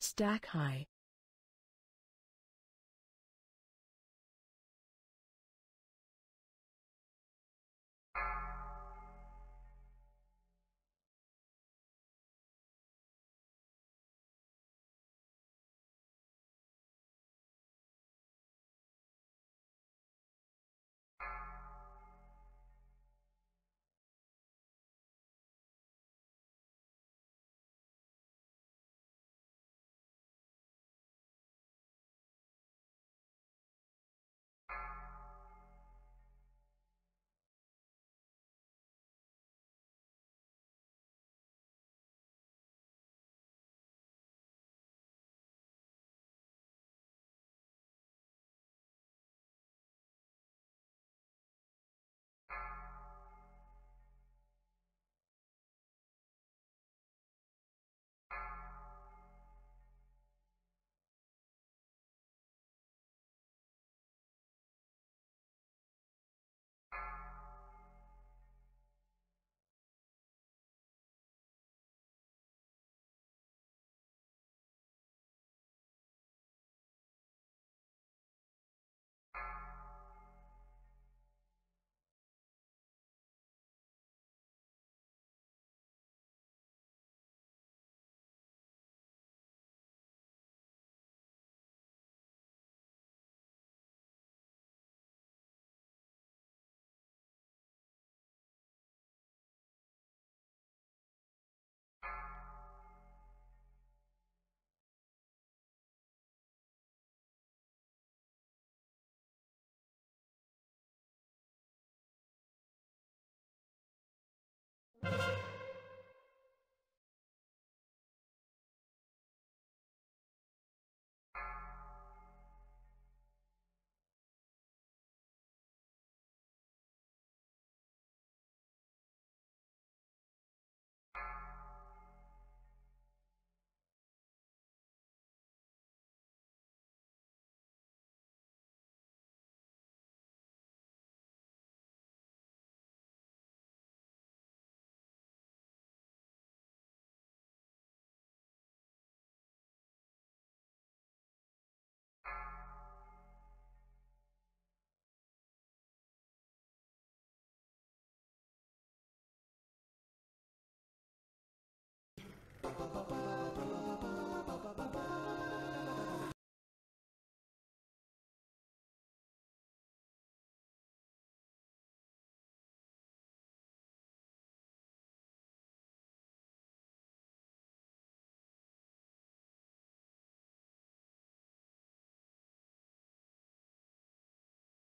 Stack high.